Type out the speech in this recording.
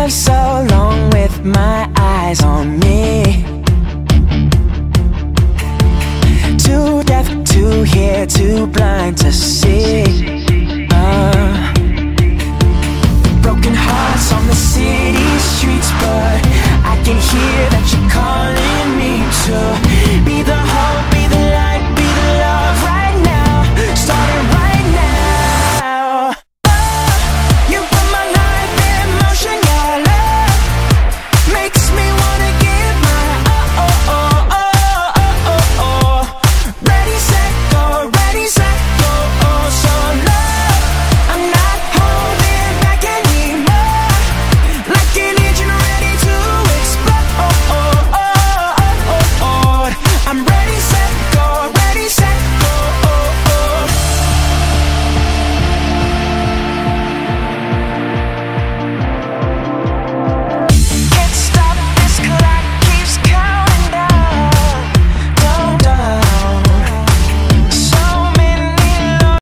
live so long with my eyes on me. Too deaf to hear, too blind to see.